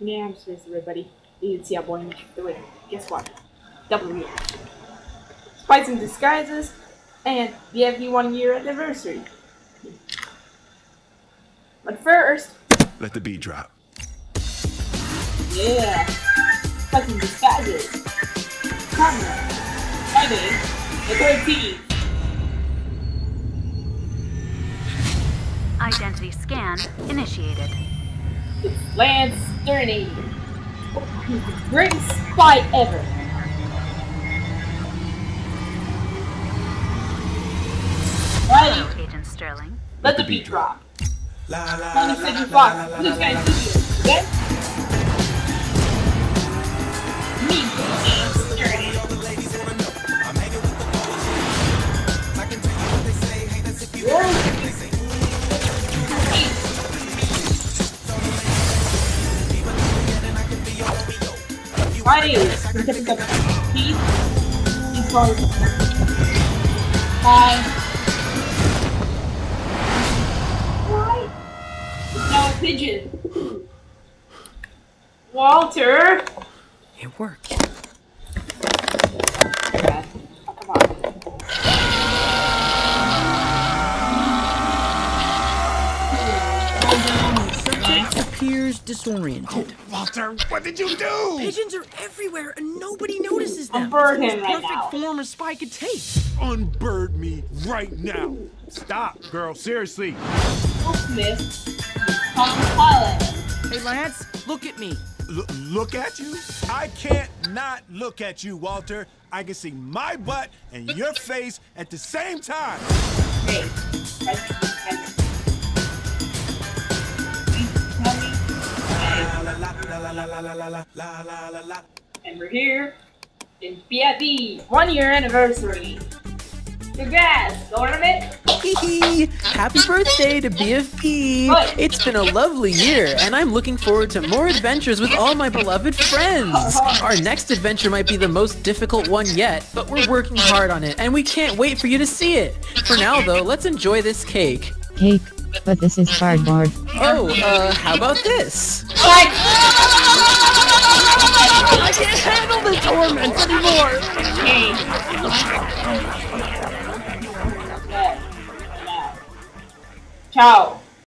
Yeah, I'm supposed to everybody. You can see how boring the way. Guess what? Double W. Spies and disguises, and the FD one year anniversary. But first, Let the beat drop. yeah, Spies and disguises. Camera. Friday, the 13th. Identity scan initiated. It's Lance Sterling. He's the greatest spy ever. Hello, Ready? Agent Sterling. Let the beat drop. Twentieth Century Fox, Blue Sky Studios, okay? Me, Friday, we're gonna go Keith, Keith Bye. Why? No pigeon. Walter. It worked. Oh, come on. Subject appears disoriented. Oh, Walter, what did you do? Pigeons are everywhere and nobody notices them. Unbird It's him the right perfect now. form a spy could take. Unbird me right now. Stop, girl. Seriously. Will Smith. Tom Holland. Hey, Lance, look at me. L- look at you? I can't not look at you, Walter. I can see my butt and your face at the same time. Hey. And we're here in BFB one year anniversary. Congrats, tournament. Hee Happy birthday to BFB! What? It's been a lovely year, and I'm looking forward to more adventures with all my beloved friends! Our next adventure might be the most difficult one yet, but we're working hard on it, and we can't wait for you to see it! For now, though, let's enjoy this cake. Cake, but this is cardboard. Oh, uh, how about this? Like, torment anymore! Ciao.